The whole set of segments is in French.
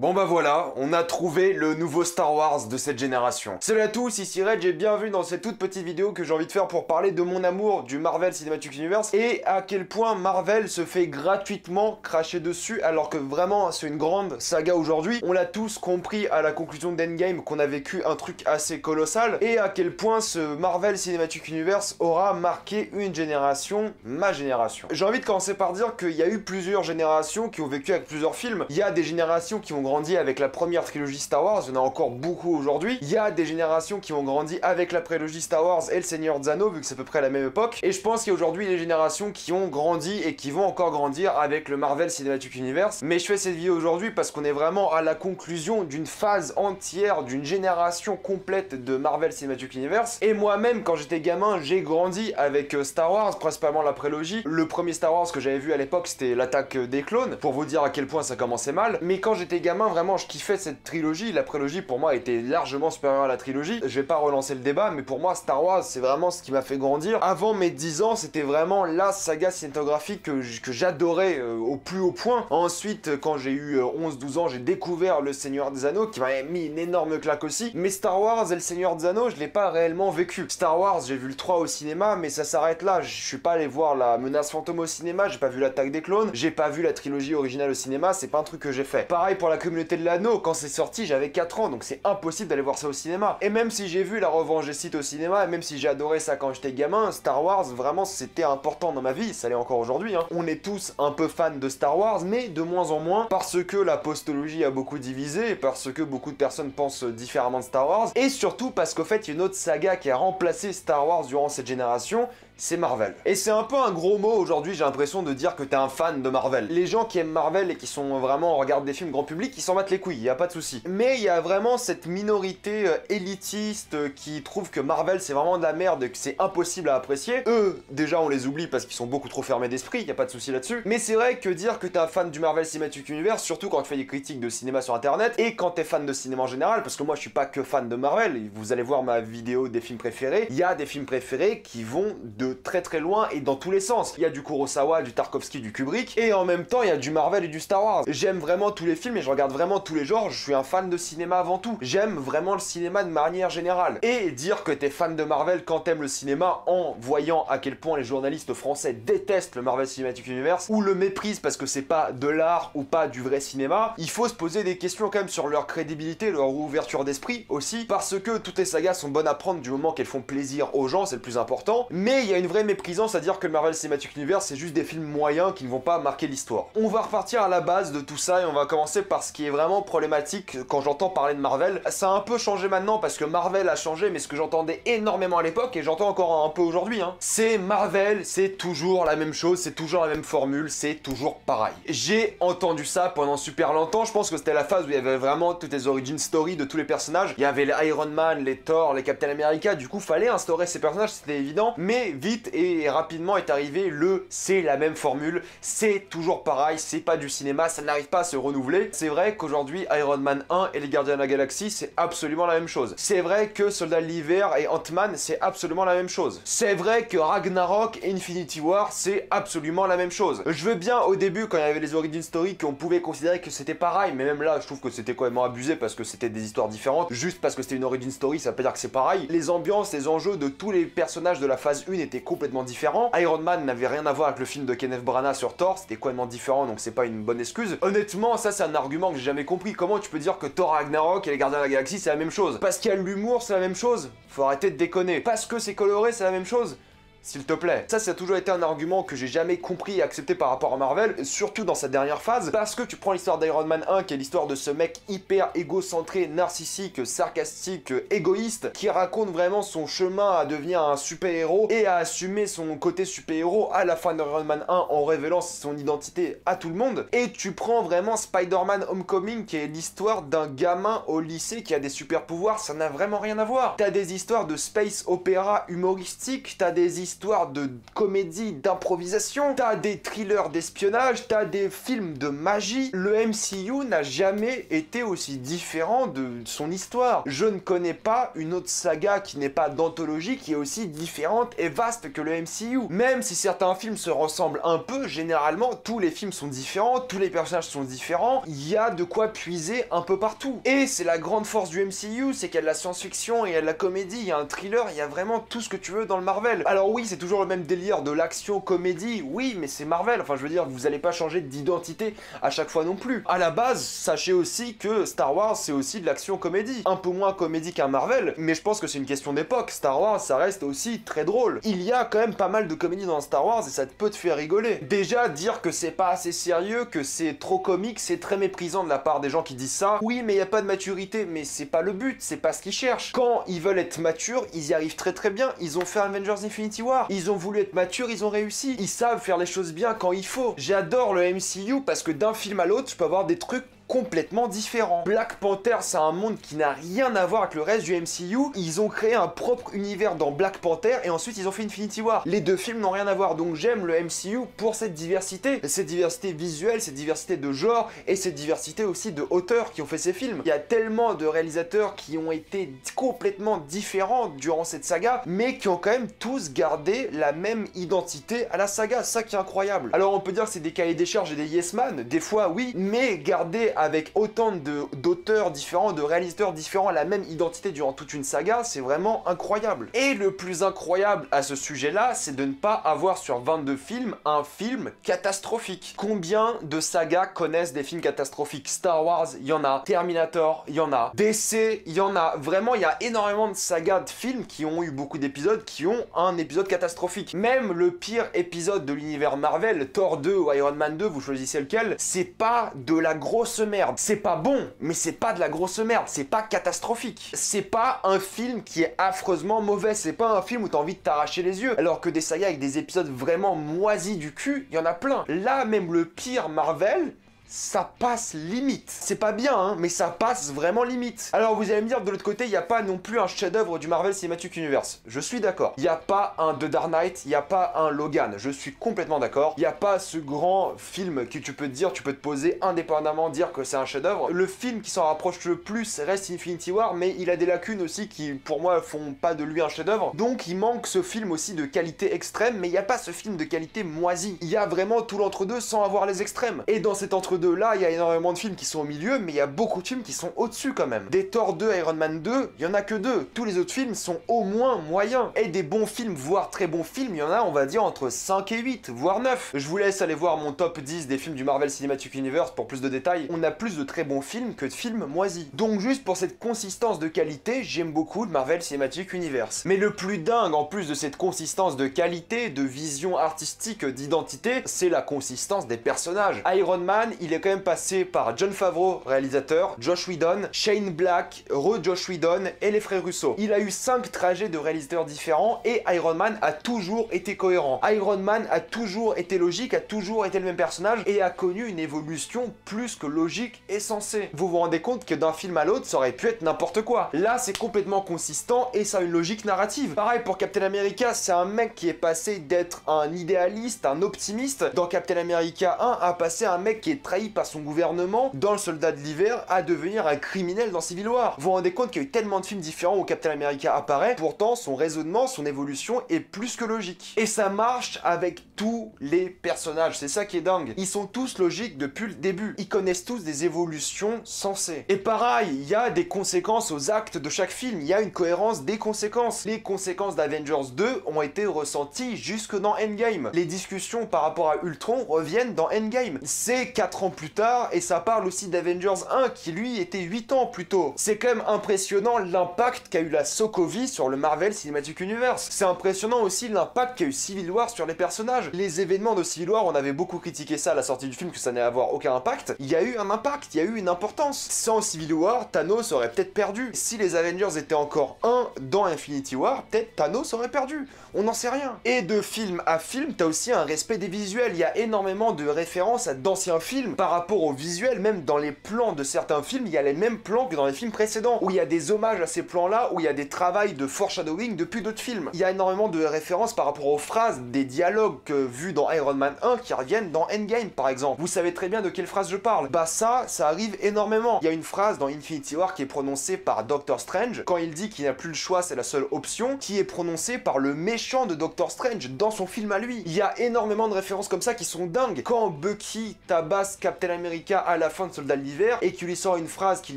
Bon bah voilà, on a trouvé le nouveau Star Wars de cette génération. Salut à tous, ici Red, j'ai bien vu dans cette toute petite vidéo que j'ai envie de faire pour parler de mon amour du Marvel Cinematic Universe et à quel point Marvel se fait gratuitement cracher dessus alors que vraiment c'est une grande saga aujourd'hui. On l'a tous compris à la conclusion d'Endgame qu'on a vécu un truc assez colossal et à quel point ce Marvel Cinematic Universe aura marqué une génération, ma génération. J'ai envie de commencer par dire qu'il y a eu plusieurs générations qui ont vécu avec plusieurs films. Il y a des générations qui ont avec la première trilogie Star Wars, il y en a encore beaucoup aujourd'hui. Il y a des générations qui ont grandi avec la prélogie Star Wars et le Seigneur Zano, vu que c'est à peu près à la même époque. Et je pense qu'il y a aujourd'hui des générations qui ont grandi et qui vont encore grandir avec le Marvel Cinematic Universe. Mais je fais cette vidéo aujourd'hui parce qu'on est vraiment à la conclusion d'une phase entière, d'une génération complète de Marvel Cinematic Universe. Et moi-même, quand j'étais gamin, j'ai grandi avec euh, Star Wars, principalement la prélogie. Le premier Star Wars que j'avais vu à l'époque, c'était l'attaque des clones, pour vous dire à quel point ça commençait mal. Mais quand j'étais gamin, vraiment, je kiffais cette trilogie. La prélogie, pour moi, était largement supérieure à la trilogie. Je vais pas relancer le débat, mais pour moi, Star Wars, c'est vraiment ce qui m'a fait grandir. Avant mes 10 ans, c'était vraiment la saga cinématographique que, j'adorais euh, au plus haut point. Ensuite, quand j'ai eu 11-12 euh, ans, j'ai découvert Le Seigneur des Anneaux, qui m'a mis une énorme claque aussi. Mais Star Wars et Le Seigneur des Anneaux, je l'ai pas réellement vécu. Star Wars, j'ai vu le 3 au cinéma, mais ça s'arrête là. Je suis pas allé voir la menace fantôme au cinéma, j'ai pas vu l'attaque des clones, j'ai pas vu la trilogie originale au cinéma, c'est pas un truc que j'ai fait. Pareil pour la communauté de l'anneau, quand c'est sorti, j'avais 4 ans, donc c'est impossible d'aller voir ça au cinéma. Et même si j'ai vu La Revanche des Sith au cinéma, et même si j'ai adoré ça quand j'étais gamin, Star Wars, vraiment, c'était important dans ma vie, ça l'est encore aujourd'hui. Hein. On est tous un peu fans de Star Wars, mais de moins en moins, parce que la postologie a beaucoup divisé, parce que beaucoup de personnes pensent différemment de Star Wars, et surtout parce qu'au fait, il y a une autre saga qui a remplacé Star Wars durant cette génération, c'est Marvel. Et c'est un peu un gros mot aujourd'hui, j'ai l'impression de dire que t'es un fan de Marvel. Les gens qui aiment Marvel et qui sont vraiment, regardent des films grand public, ils s'en battent les couilles, y a pas de souci. Mais il y a vraiment cette minorité euh, élitiste euh, qui trouve que Marvel c'est vraiment de la merde et que c'est impossible à apprécier. Eux, déjà on les oublie parce qu'ils sont beaucoup trop fermés d'esprit, y a pas de souci là-dessus. Mais c'est vrai que dire que t'es un fan du Marvel Cinematic Universe, surtout quand tu fais des critiques de cinéma sur internet, et quand t'es fan de cinéma en général, parce que moi je suis pas que fan de Marvel, vous allez voir ma vidéo des films préférés, il y a des films préférés qui vont de très très loin et dans tous les sens. Il y a du Kurosawa, du Tarkovsky, du Kubrick, et en même temps il y a du Marvel et du Star Wars. J'aime vraiment tous les films et je regarde vraiment tous les genres, je suis un fan de cinéma avant tout. J'aime vraiment le cinéma de manière générale. Et dire que t'es fan de Marvel quand t'aimes le cinéma en voyant à quel point les journalistes français détestent le Marvel Cinematic Universe ou le méprisent parce que c'est pas de l'art ou pas du vrai cinéma, il faut se poser des questions quand même sur leur crédibilité, leur ouverture d'esprit aussi, parce que toutes les sagas sont bonnes à prendre du moment qu'elles font plaisir aux gens, c'est le plus important, mais il y a une vraie méprise à dire que le Marvel Cinematic Universe c'est juste des films moyens qui ne vont pas marquer l'histoire. On va repartir à la base de tout ça et on va commencer par ce qui est vraiment problématique quand j'entends parler de Marvel. Ça a un peu changé maintenant parce que Marvel a changé mais ce que j'entendais énormément à l'époque et j'entends encore un peu aujourd'hui, hein, c'est Marvel, c'est toujours la même chose, c'est toujours la même formule, c'est toujours pareil. J'ai entendu ça pendant super longtemps, je pense que c'était la phase où il y avait vraiment toutes les origin story de tous les personnages. Il y avait les Iron Man, les Thor, les Captain America, du coup fallait instaurer ces personnages, c'était évident, mais vite et rapidement est arrivé le c'est la même formule, c'est toujours pareil, c'est pas du cinéma, ça n'arrive pas à se renouveler. C'est vrai qu'aujourd'hui Iron Man 1 et les Gardiens de la Galaxie c'est absolument la même chose. C'est vrai que Soldat de l'hiver et Ant-Man c'est absolument la même chose. C'est vrai que Ragnarok et Infinity War c'est absolument la même chose. Je veux bien au début quand il y avait les origin story qu'on pouvait considérer que c'était pareil, mais même là je trouve que c'était quand même abusé parce que c'était des histoires différentes. Juste parce que c'était une origin story ça veut pas dire que c'est pareil. Les ambiances, les enjeux de tous les personnages de la phase 1 étaient complètement différent. Iron Man n'avait rien à voir avec le film de Kenneth Branagh sur Thor, c'était complètement différent, donc c'est pas une bonne excuse. Honnêtement, ça c'est un argument que j'ai jamais compris. Comment tu peux dire que Thor Ragnarok et les Gardiens de la Galaxie c'est la même chose? Parce qu'il y a l'humour, c'est la même chose Faut arrêter de déconner. Parce que c'est coloré, c'est la même chose s'il te plaît. Ça, ça a toujours été un argument que j'ai jamais compris et accepté par rapport à Marvel, surtout dans sa dernière phase, parce que tu prends l'histoire d'Iron Man 1, qui est l'histoire de ce mec hyper égocentré, narcissique, sarcastique, égoïste, qui raconte vraiment son chemin à devenir un super-héros et à assumer son côté super-héros à la fin d'Iron Man 1 en révélant son identité à tout le monde. Et tu prends vraiment Spider-Man Homecoming, qui est l'histoire d'un gamin au lycée qui a des super-pouvoirs, ça n'a vraiment rien à voir. T'as des histoires de space opéra humoristique, t'as des histoires histoire de comédie, d'improvisation, t'as des thrillers d'espionnage, t'as des films de magie. Le MCU n'a jamais été aussi différent de son histoire. Je ne connais pas une autre saga qui n'est pas d'anthologie qui est aussi différente et vaste que le MCU. Même si certains films se ressemblent un peu, généralement tous les films sont différents, tous les personnages sont différents, il y a de quoi puiser un peu partout. Et c'est la grande force du MCU, c'est qu'il y a de la science-fiction, il y a de la comédie, il y a un thriller, il y a vraiment tout ce que tu veux dans le Marvel. Alors oui, c'est toujours le même délire de l'action comédie, oui, mais c'est Marvel, enfin je veux dire, vous allez pas changer d'identité à chaque fois non plus. À la base, sachez aussi que Star Wars c'est aussi de l'action comédie. Un peu moins comédie qu'un Marvel, mais je pense que c'est une question d'époque. Star Wars, ça reste aussi très drôle. Il y a quand même pas mal de comédie dans Star Wars et ça peut te faire rigoler. Déjà, dire que c'est pas assez sérieux, que c'est trop comique, c'est très méprisant de la part des gens qui disent ça. Oui, mais il y a pas de maturité, mais c'est pas le but, c'est pas ce qu'ils cherchent. Quand ils veulent être matures, ils y arrivent très très bien. Ils ont fait Avengers Infinity War. Ils ont voulu être matures, ils ont réussi. Ils savent faire les choses bien quand il faut. J'adore le MCU parce que d'un film à l'autre, je peux avoir des trucs complètement différent. Black Panther, c'est un monde qui n'a rien à voir avec le reste du MCU. Ils ont créé un propre univers dans Black Panther et ensuite ils ont fait Infinity War. Les deux films n'ont rien à voir, donc j'aime le MCU pour cette diversité. Cette diversité visuelle, cette diversité de genre et cette diversité aussi de auteurs qui ont fait ces films. Il y a tellement de réalisateurs qui ont été complètement différents durant cette saga, mais qui ont quand même tous gardé la même identité à la saga. Ça qui est incroyable. Alors on peut dire que c'est des cahiers des charges et des yes man, des fois oui, mais garder avec autant d'auteurs différents, de réalisateurs différents, la même identité durant toute une saga, c'est vraiment incroyable. Et le plus incroyable à ce sujet-là, c'est de ne pas avoir sur 22 films un film catastrophique. Combien de sagas connaissent des films catastrophiques? Star Wars, il y en a. Terminator, il y en a. DC, il y en a. Vraiment, il y a énormément de sagas de films qui ont eu beaucoup d'épisodes qui ont un épisode catastrophique. Même le pire épisode de l'univers Marvel, Thor 2 ou Iron Man 2, vous choisissez lequel, c'est pas de la grosse merde. C'est pas bon, mais c'est pas de la grosse merde, c'est pas catastrophique. C'est pas un film qui est affreusement mauvais, c'est pas un film où t'as envie de t'arracher les yeux. Alors que des sagas avec des épisodes vraiment moisis du cul, il y en a plein. Là, même le pire Marvel, ça passe limite. C'est pas bien, hein, mais ça passe vraiment limite. Alors vous allez me dire, de l'autre côté, il n'y a pas non plus un chef-d'œuvre du Marvel Cinematic Universe. Je suis d'accord. Il n'y a pas un The Dark Knight, il n'y a pas un Logan. Je suis complètement d'accord. Il n'y a pas ce grand film que tu peux te dire, tu peux te poser indépendamment, dire que c'est un chef-d'œuvre. Le film qui s'en rapproche le plus reste Infinity War, mais il a des lacunes aussi qui, pour moi, font pas de lui un chef-d'œuvre. Donc il manque ce film aussi de qualité extrême, mais il n'y a pas ce film de qualité moisie. Il y a vraiment tout l'entre-deux sans avoir les extrêmes. Et dans cet entre-deux, de là, il y a énormément de films qui sont au milieu, mais il y a beaucoup de films qui sont au-dessus quand même. Des Thor 2, Iron Man 2, il y en a que deux. Tous les autres films sont au moins moyens. Et des bons films, voire très bons films, il y en a, on va dire, entre 5 et 8, voire 9. Je vous laisse aller voir mon top 10 des films du Marvel Cinematic Universe pour plus de détails. On a plus de très bons films que de films moisis. Donc juste pour cette consistance de qualité, j'aime beaucoup le Marvel Cinematic Universe. Mais le plus dingue, en plus de cette consistance de qualité, de vision artistique, d'identité, c'est la consistance des personnages. Iron Man, il est quand même passé par John Favreau, réalisateur, Josh Whedon, Shane Black, re-Josh Whedon et les frères Russo. Il a eu 5 trajets de réalisateurs différents et Iron Man a toujours été cohérent. Iron Man a toujours été logique, a toujours été le même personnage et a connu une évolution plus que logique et sensée. Vous vous rendez compte que d'un film à l'autre, ça aurait pu être n'importe quoi. Là, c'est complètement consistant et ça a une logique narrative. Pareil pour Captain America, c'est un mec qui est passé d'être un idéaliste, un optimiste, dans Captain America 1 à passer un mec qui est par son gouvernement dans le soldat de l'hiver à devenir un criminel dans Civil War. Vous vous rendez compte qu'il y a eu tellement de films différents où Captain America apparaît, pourtant son raisonnement, son évolution est plus que logique. Et ça marche avec tous les personnages, c'est ça qui est dingue. Ils sont tous logiques depuis le début. Ils connaissent tous des évolutions sensées. Et pareil, il y a des conséquences aux actes de chaque film, il y a une cohérence des conséquences. Les conséquences d'Avengers 2 ont été ressenties jusque dans Endgame. Les discussions par rapport à Ultron reviennent dans Endgame. C'est 4 plus tard et ça parle aussi d'Avengers 1 qui lui était 8 ans plus tôt. C'est quand même impressionnant l'impact qu'a eu la Sokovie sur le Marvel Cinematic Universe. C'est impressionnant aussi l'impact qu'a eu Civil War sur les personnages. Les événements de Civil War, on avait beaucoup critiqué ça à la sortie du film que ça n'allait avoir aucun impact. Il y a eu un impact, il y a eu une importance. Sans Civil War, Thanos aurait peut-être perdu. Si les Avengers étaient encore un dans Infinity War, peut-être Thanos aurait perdu. On n'en sait rien. Et de film à film, t'as aussi un respect des visuels. Il y a énormément de références à d'anciens films par rapport au visuel, même dans les plans de certains films, il y a les mêmes plans que dans les films précédents, où il y a des hommages à ces plans-là, où il y a des travails de foreshadowing depuis d'autres films. Il y a énormément de références par rapport aux phrases, des dialogues vus dans Iron Man 1 qui reviennent dans Endgame par exemple. Vous savez très bien de quelle phrase je parle. Bah ça, ça arrive énormément. Il y a une phrase dans Infinity War qui est prononcée par Doctor Strange, quand il dit qu'il n'a plus le choix, c'est la seule option, qui est prononcée par le méchant de Doctor Strange dans son film à lui. Il y a énormément de références comme ça qui sont dingues. Quand Bucky tabasse Captain America à la fin de Soldat de l'hiver et qu'il lui sort une phrase qu'il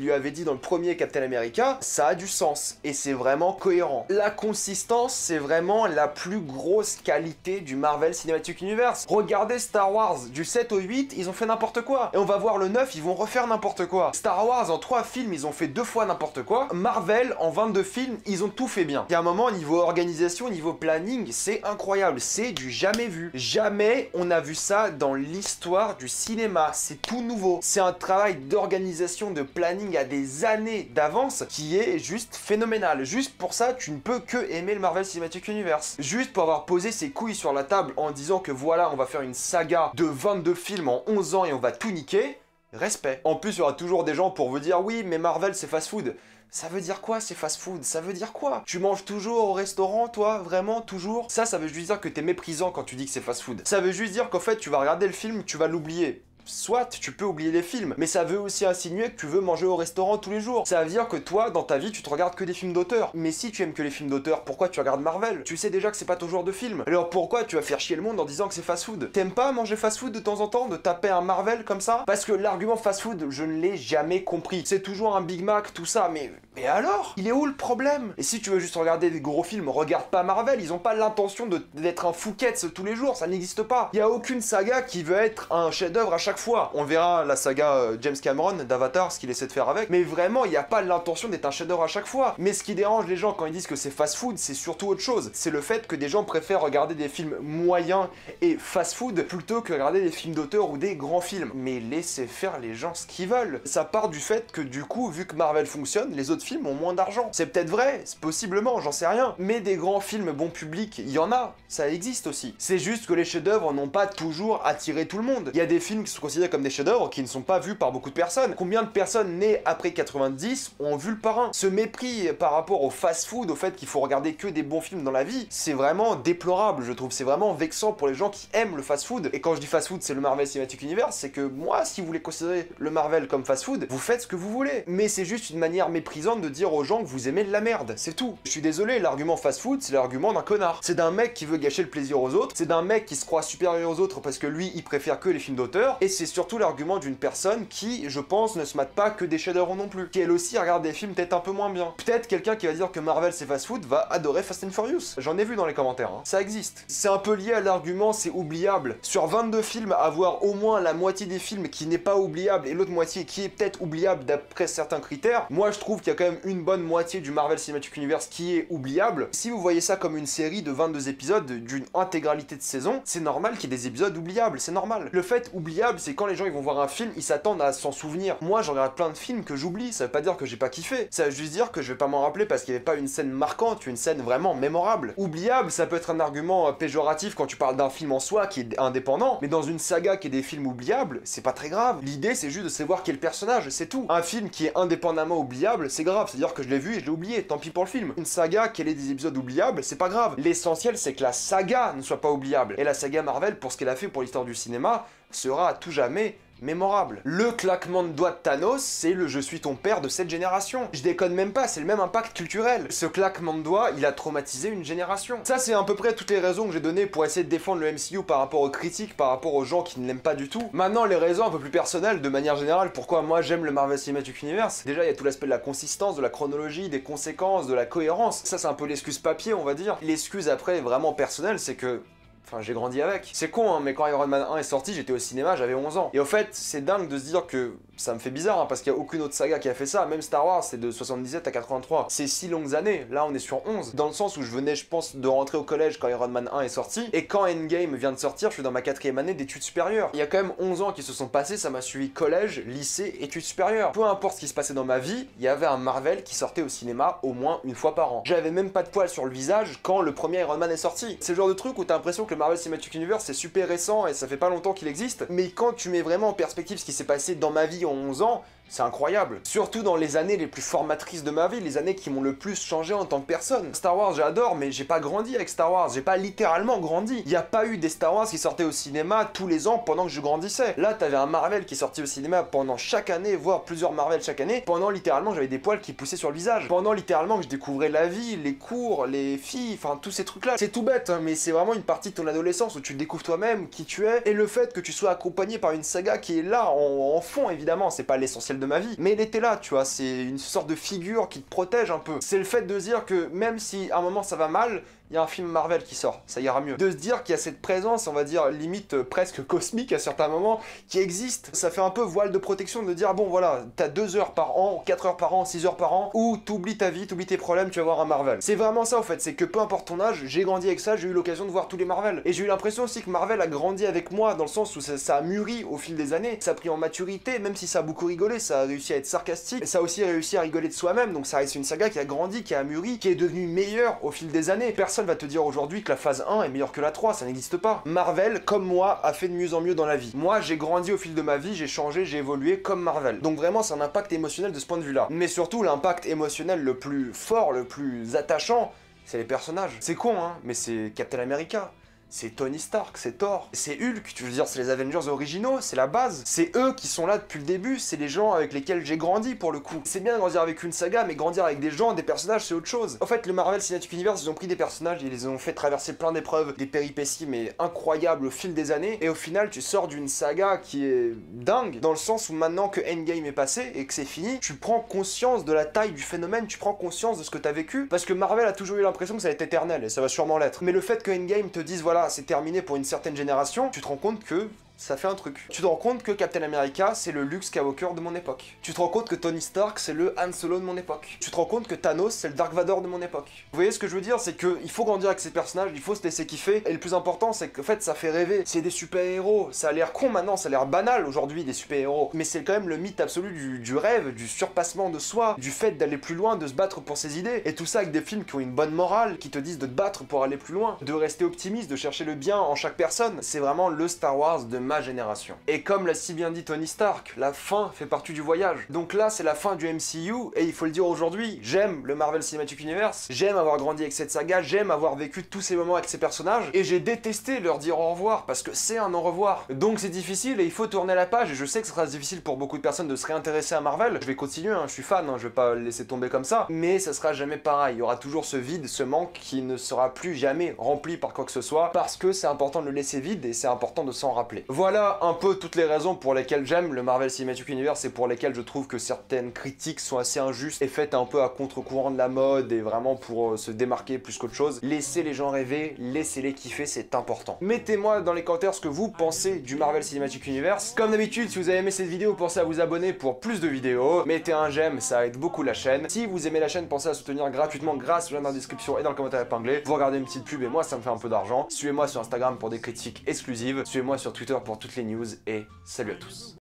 lui avait dit dans le premier Captain America, ça a du sens et c'est vraiment cohérent. La consistance, c'est vraiment la plus grosse qualité du Marvel Cinematic Universe. Regardez Star Wars, du 7 au 8, ils ont fait n'importe quoi. Et on va voir le 9, ils vont refaire n'importe quoi. Star Wars, en 3 films, ils ont fait deux fois n'importe quoi. Marvel, en 22 films, ils ont tout fait bien. Il y a un moment, niveau organisation, niveau planning, c'est incroyable. C'est du jamais vu. Jamais on a vu ça dans l'histoire du cinéma. C'est tout nouveau. C'est un travail d'organisation, de planning à des années d'avance qui est juste phénoménal. Juste pour ça, tu ne peux que aimer le Marvel Cinematic Universe. Juste pour avoir posé ses couilles sur la table en disant que voilà, on va faire une saga de 22 films en 11 ans et on va tout niquer, respect. En plus, il y aura toujours des gens pour vous dire oui, mais Marvel c'est fast-food. Ça veut dire quoi c'est fast-food Ça veut dire quoi? Tu manges toujours au restaurant, toi? Vraiment Toujours? Ça, ça veut juste dire que t'es méprisant quand tu dis que c'est fast-food. Ça veut juste dire qu'en fait, tu vas regarder le film, tu vas l'oublier. Soit tu peux oublier les films, mais ça veut aussi insinuer que tu veux manger au restaurant tous les jours. Ça veut dire que toi, dans ta vie, tu te regardes que des films d'auteur. Mais si tu aimes que les films d'auteur, pourquoi tu regardes Marvel? Tu sais déjà que c'est pas ton genre de film. Alors pourquoi tu vas faire chier le monde en disant que c'est fast-food? T'aimes pas manger fast-food de temps en temps, de taper un Marvel comme ça? Parce que l'argument fast-food, je ne l'ai jamais compris. C'est toujours un Big Mac, tout ça, mais mais alors? Il est où le problème? Et si tu veux juste regarder des gros films, regarde pas Marvel, ils ont pas l'intention d'être un Fouquet's tous les jours, ça n'existe pas. Il y a aucune saga qui veut être un chef-d'œuvre à chaque fois. On verra la saga euh, James Cameron d'Avatar, ce qu'il essaie de faire avec, mais vraiment, il n'y a pas l'intention d'être un chef-d'œuvre à chaque fois. Mais ce qui dérange les gens quand ils disent que c'est fast-food, c'est surtout autre chose. C'est le fait que des gens préfèrent regarder des films moyens et fast-food plutôt que regarder des films d'auteur ou des grands films. Mais laissez faire les gens ce qu'ils veulent. Ça part du fait que du coup, vu que Marvel fonctionne, les autres films ont moins d'argent. C'est peut-être vrai, possiblement, j'en sais rien. Mais des grands films bon public, il y en a, ça existe aussi. C'est juste que les chefs-d'œuvre n'ont pas toujours attiré tout le monde. Il y a des films qui sont considérés comme des chefs-d'œuvre qui ne sont pas vus par beaucoup de personnes. Combien de personnes nées après 90 ont vu le parrain? Ce mépris par rapport au fast-food, au fait qu'il faut regarder que des bons films dans la vie, c'est vraiment déplorable, je trouve. C'est vraiment vexant pour les gens qui aiment le fast-food. Et quand je dis fast-food, c'est le Marvel Cinematic Universe, c'est que moi, si vous voulez considérer le Marvel comme fast-food, vous faites ce que vous voulez. Mais c'est juste une manière méprisante de dire aux gens que vous aimez de la merde, c'est tout. Je suis désolé, l'argument fast-food, c'est l'argument d'un connard. C'est d'un mec qui veut gâcher le plaisir aux autres, c'est d'un mec qui se croit supérieur aux autres parce que lui, il préfère que les films d'auteur, et c'est surtout l'argument d'une personne qui, je pense, ne se mate pas que des chefs-d'œuvre non plus, qui elle aussi regarde des films peut-être un peu moins bien. Peut-être quelqu'un qui va dire que Marvel c'est fast-food va adorer Fast and Furious. J'en ai vu dans les commentaires, hein. ça existe. C'est un peu lié à l'argument, c'est oubliable. Sur 22 films, avoir au moins la moitié des films qui n'est pas oubliable et l'autre moitié qui est peut-être oubliable d'après certains critères, moi je trouve qu'il y a quand même une bonne moitié du Marvel Cinematic Universe qui est oubliable. Si vous voyez ça comme une série de 22 épisodes d'une intégralité de saison, c'est normal qu'il y ait des épisodes oubliables, c'est normal. Le fait oubliable, c'est quand les gens ils vont voir un film, ils s'attendent à s'en souvenir. Moi, j'en regarde plein de films que j'oublie, ça veut pas dire que j'ai pas kiffé. Ça veut juste dire que je vais pas m'en rappeler parce qu'il y avait pas une scène marquante, une scène vraiment mémorable. Oubliable, ça peut être un argument euh, péjoratif quand tu parles d'un film en soi qui est indépendant, mais dans une saga qui est des films oubliables, c'est pas très grave. L'idée, c'est juste de savoir quel personnage, c'est tout. Un film qui est indépendamment oubliable, c'est grave, c'est-à-dire que je l'ai vu et je l'ai oublié, tant pis pour le film. Une saga qui ait des épisodes oubliables, c'est pas grave. L'essentiel, c'est que la saga ne soit pas oubliable. Et la saga Marvel, pour ce qu'elle a fait pour l'histoire du cinéma, sera à tout jamais mémorable. Le claquement de doigts de Thanos, c'est le je suis ton père de cette génération. Je déconne même pas, c'est le même impact culturel. Ce claquement de doigts, il a traumatisé une génération. Ça, c'est à peu près toutes les raisons que j'ai données pour essayer de défendre le MCU par rapport aux critiques, par rapport aux gens qui ne l'aiment pas du tout. Maintenant, les raisons un peu plus personnelles, de manière générale, pourquoi moi j'aime le Marvel Cinematic Universe. Déjà, il y a tout l'aspect de la consistance, de la chronologie, des conséquences, de la cohérence. Ça, c'est un peu l'excuse papier, on va dire. L'excuse après, vraiment personnelle, c'est que Enfin, j'ai grandi avec. C'est con, hein, mais quand Iron Man 1 est sorti, j'étais au cinéma, j'avais 11 ans. Et au fait, c'est dingue de se dire que ça me fait bizarre, hein, parce qu'il n'y a aucune autre saga qui a fait ça. Même Star Wars, c'est de 77 à 83. C'est si longues années. Là, on est sur 11. Dans le sens où je venais, je pense, de rentrer au collège quand Iron Man 1 est sorti. Et quand Endgame vient de sortir, je suis dans ma quatrième année d'études supérieures. Il y a quand même 11 ans qui se sont passés, ça m'a suivi collège, lycée, études supérieures. Peu importe ce qui se passait dans ma vie, il y avait un Marvel qui sortait au cinéma au moins une fois par an. J'avais même pas de poils sur le visage quand le premier Iron Man est sorti. C'est le genre de truc où t'as l'impression que le Marvel Cinematic Universe c'est super récent et ça fait pas longtemps qu'il existe, mais quand tu mets vraiment en perspective ce qui s'est passé dans ma vie en 11 ans, c'est incroyable. Surtout dans les années les plus formatrices de ma vie, les années qui m'ont le plus changé en tant que personne. Star Wars, j'adore, mais j'ai pas grandi avec Star Wars. J'ai pas littéralement grandi. Il y a pas eu des Star Wars qui sortaient au cinéma tous les ans pendant que je grandissais. Là, t'avais un Marvel qui sortait au cinéma pendant chaque année, voire plusieurs Marvel chaque année. Pendant littéralement, j'avais des poils qui poussaient sur le visage. Pendant littéralement que je découvrais la vie, les cours, les filles, enfin tous ces trucs-là. C'est tout bête, hein, mais c'est vraiment une partie de ton adolescence où tu découvres toi-même qui tu es et le fait que tu sois accompagné par une saga qui est là en, en fond évidemment. C'est pas l'essentiel de ma vie, mais elle là, tu vois, c'est une sorte de figure qui te protège un peu. C'est le fait de dire que même si à un moment ça va mal, il y a un film Marvel qui sort, ça ira mieux. De se dire qu'il y a cette présence, on va dire, limite euh, presque cosmique à certains moments, qui existe, ça fait un peu voile de protection de dire, bon voilà, t'as 2 heures par an, 4 heures par an, 6 heures par an, ou t'oublies ta vie, t'oublies tes problèmes, tu vas voir un Marvel. C'est vraiment ça en fait, c'est que peu importe ton âge, j'ai grandi avec ça, j'ai eu l'occasion de voir tous les Marvel. Et j'ai eu l'impression aussi que Marvel a grandi avec moi, dans le sens où ça, a mûri au fil des années, ça a pris en maturité, même si ça a beaucoup rigolé, ça a réussi à être sarcastique, ça a aussi réussi à rigoler de soi-même, donc ça reste une saga qui a grandi, qui a mûri, qui est devenue meilleure au fil des années. Personne va te dire aujourd'hui que la phase 1 est meilleure que la 3, ça n'existe pas. Marvel, comme moi, a fait de mieux en mieux dans la vie. Moi, j'ai grandi au fil de ma vie, j'ai changé, j'ai évolué comme Marvel. Donc vraiment, c'est un impact émotionnel de ce point de vue-là. Mais surtout, l'impact émotionnel le plus fort, le plus attachant, c'est les personnages. C'est con, hein, mais c'est Captain America c'est Tony Stark, c'est Thor, c'est Hulk, tu veux dire, c'est les Avengers originaux, c'est la base. C'est eux qui sont là depuis le début, c'est les gens avec lesquels j'ai grandi pour le coup. C'est bien de grandir avec une saga, mais grandir avec des gens, des personnages, c'est autre chose. En fait, le Marvel Cinematic Universe, ils ont pris des personnages, ils les ont fait traverser plein d'épreuves, des péripéties, mais incroyables au fil des années, et au final, tu sors d'une saga qui est dingue, dans le sens où maintenant que Endgame est passé et que c'est fini, tu prends conscience de la taille du phénomène, tu prends conscience de ce que t'as vécu, parce que Marvel a toujours eu l'impression que ça allait être éternel, et ça va sûrement l'être. Mais le fait que Endgame te dise, voilà, c'est terminé pour une certaine génération, tu te rends compte que ça fait un truc. Tu te rends compte que Captain America, c'est le Luke Skywalker de mon époque. Tu te rends compte que Tony Stark, c'est le Han Solo de mon époque. Tu te rends compte que Thanos, c'est le Dark Vador de mon époque. Vous voyez ce que je veux dire? C'est qu'il faut grandir avec ces personnages, il faut se laisser kiffer. Et le plus important, c'est qu'en fait, ça fait rêver. C'est des super-héros. Ça a l'air con maintenant, ça a l'air banal aujourd'hui, des super-héros. Mais c'est quand même le mythe absolu du, du, rêve, du surpassement de soi, du fait d'aller plus loin, de se battre pour ses idées. Et tout ça avec des films qui ont une bonne morale, qui te disent de te battre pour aller plus loin, de rester optimiste, de chercher le bien en chaque personne. C'est vraiment le Star Wars de ma génération. Et comme l'a si bien dit Tony Stark, la fin fait partie du voyage. Donc là, c'est la fin du MCU, et il faut le dire aujourd'hui, j'aime le Marvel Cinematic Universe, j'aime avoir grandi avec cette saga, j'aime avoir vécu tous ces moments avec ces personnages, et j'ai détesté leur dire au revoir, parce que c'est un au revoir. Donc c'est difficile, et il faut tourner la page, et je sais que ce sera difficile pour beaucoup de personnes de se réintéresser à Marvel. Je vais continuer, hein, je suis fan, hein, je vais pas laisser tomber comme ça, mais ça sera jamais pareil. Il y aura toujours ce vide, ce manque qui ne sera plus jamais rempli par quoi que ce soit, parce que c'est important de le laisser vide, et c'est important de s'en rappeler. Voilà un peu toutes les raisons pour lesquelles j'aime le Marvel Cinematic Universe et pour lesquelles je trouve que certaines critiques sont assez injustes et faites un peu à contre-courant de la mode et vraiment pour euh, se démarquer plus qu'autre chose. Laissez les gens rêver, laissez-les kiffer, c'est important. Mettez-moi dans les commentaires ce que vous pensez du Marvel Cinematic Universe. Comme d'habitude, si vous avez aimé cette vidéo, pensez à vous abonner pour plus de vidéos. Mettez un j'aime, ça aide beaucoup la chaîne. Si vous aimez la chaîne, pensez à soutenir gratuitement grâce au lien dans la description et dans le commentaire épinglé. Vous regardez une petite pub et moi ça me fait un peu d'argent. Suivez-moi sur Instagram pour des critiques exclusives. Suivez-moi sur Twitter pour toutes les news et salut à tous.